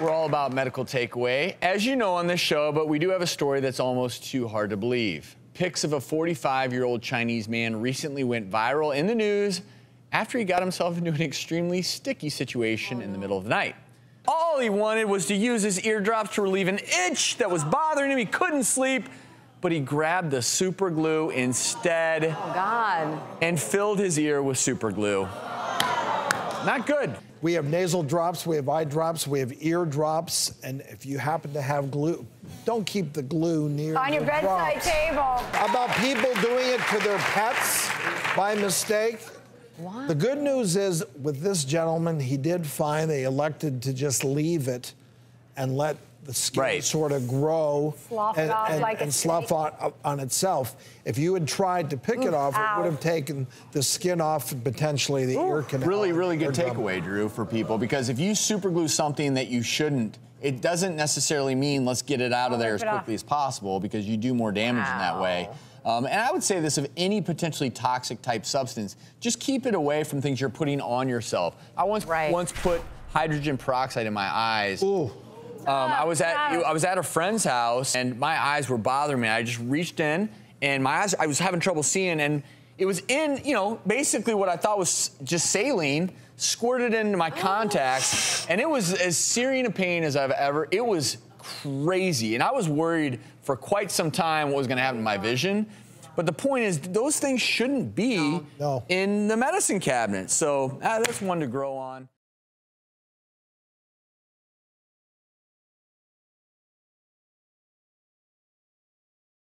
We're all about medical takeaway, as you know on this show, but we do have a story that's almost too hard to believe. Pics of a 45 year old Chinese man recently went viral in the news after he got himself into an extremely sticky situation in the middle of the night. All he wanted was to use his eardrops to relieve an itch that was bothering him. He couldn't sleep, but he grabbed the super glue instead. Oh, God. And filled his ear with super glue. Not good. We have nasal drops, we have eye drops, we have ear drops, and if you happen to have glue, don't keep the glue near On your bedside drops. table. About people doing it to their pets by mistake. What? The good news is with this gentleman, he did fine. they elected to just leave it and let the skin Right. sort of grow Slough and, off and- like and slough snake. on, on itself. If you had tried to pick it off, ow. it would have taken the skin off and potentially the ear canal. Really, really good takeaway, Drew, for people because if you super glue something that you shouldn't, it doesn't necessarily mean let's get it out of there as quickly off. as possible because you do more damage in that way. Um, and I would say this of any potentially toxic type substance, just keep it away from things you're putting on yourself. I once Right. once put hydrogen peroxide in my eyes. Ooh. Um, I was at Stop. I was at a friend's house and my eyes were bothering me. I just reached in and my eyes I was having trouble seeing and it was in you know basically what I thought was just saline squirted into my contacts and it was as searing a pain as I've ever. It was crazy and I was worried for quite some time what was going to happen to my vision. But the point is, those things shouldn't be No. in the medicine cabinet. So ah, that's one to grow on.